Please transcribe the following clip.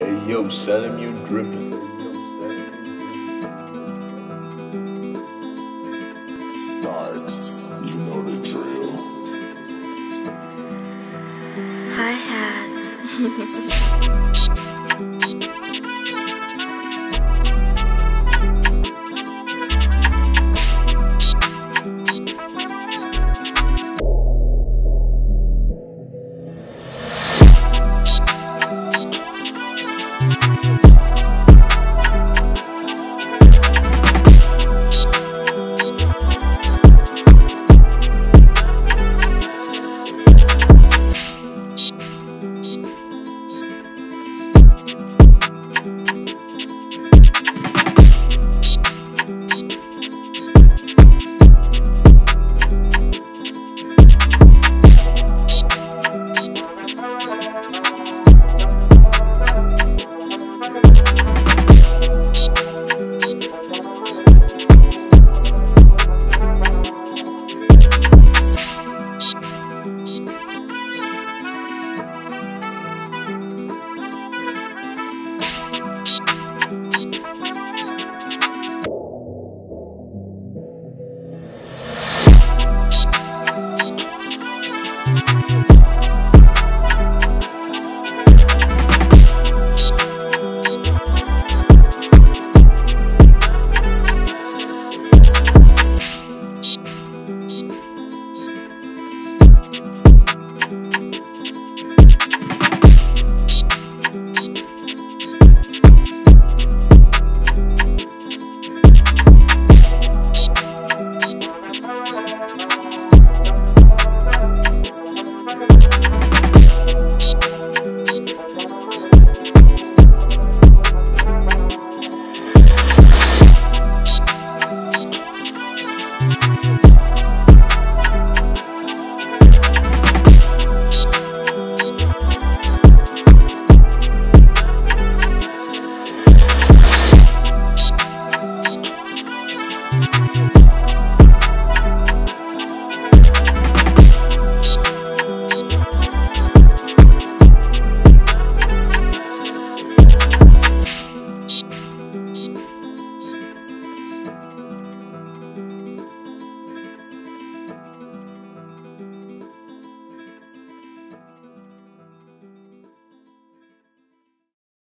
Hey yo, Salim, you dripping. starts. You know the drill. Hi hat.